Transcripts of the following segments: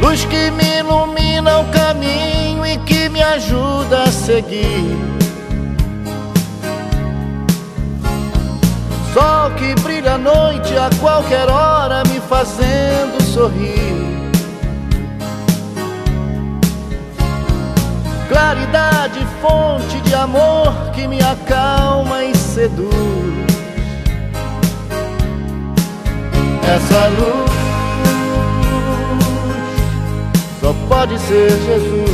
Luz que me ilumina o caminho e que me ajuda a seguir. Sol que brilha à noite a qualquer hora, me fazendo sorrir. Claridade, fonte de amor que me acalma e seduz. Essa luz só pode ser Jesus.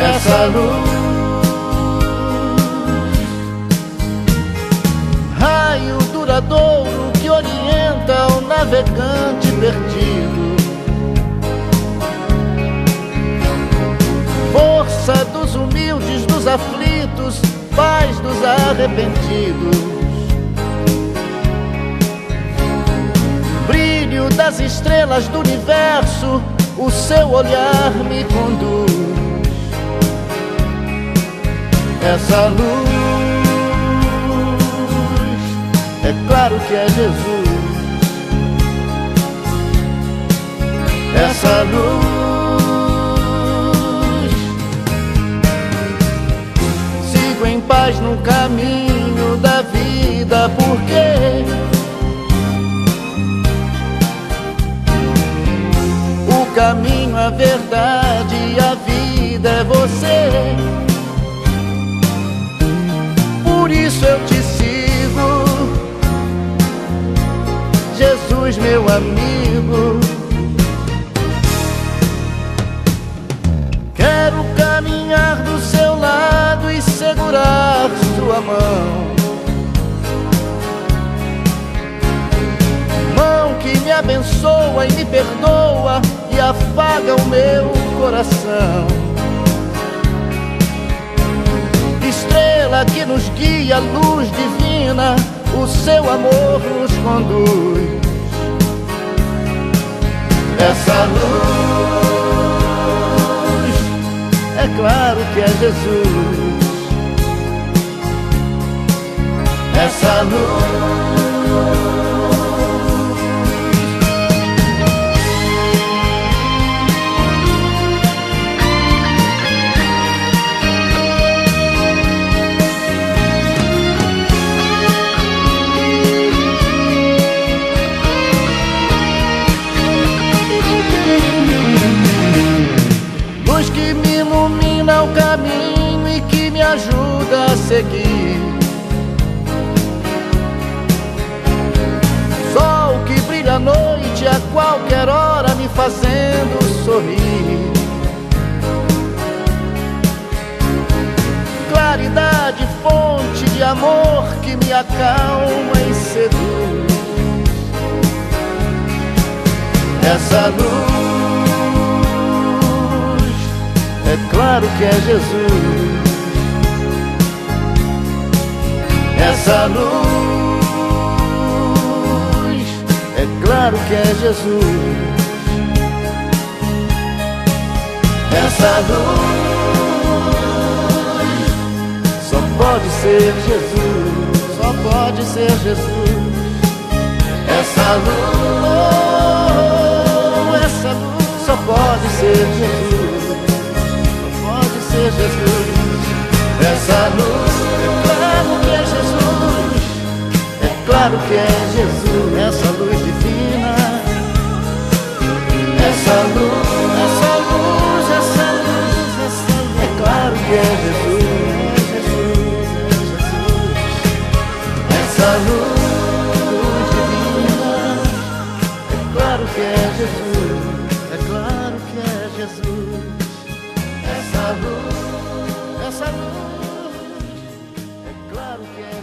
Essa luz, raio duradouro que orienta o navegante perdido. Força dos humildes, dos aflitos, paz dos arrependidos. Das estrelas do universo, o seu olhar me conduz. Essa luz, é claro que é Jesus. Essa luz. paz no caminho caminho, a verdade e a vida é você. Por isso eu te sigo, Jesus, meu amigo. Quero caminhar do seu lado e segurar sua mão. Mão abençoa e me perdoa e afaga o meu coração. Estrela que nos guia, luz divina, o seu amor nos conduz. Essa luz é claro que é Jesus. Essa luz. Ajuda a seguir. Sol que brilha à noite a qualquer hora, me fazendo sorrir. Claridade, fonte de amor que me acalma e seduz. Essa luz é claro que é Jesus. Essa luz, é claro que é Jesus. Essa luz, só pode ser Jesus. Só pode ser Jesus. Essa luz, essa luz, só pode ser Jesus ser Jesus. Essa luz, É claro que é Jesus Essa luz divina. Essa luz, essa luz, essa luz, É claro que é Jesus, é Jesus, é Jesus Essa luz divina. É claro que é Jesus É claro que é Jesus. Essa luz, essa luz É claro que é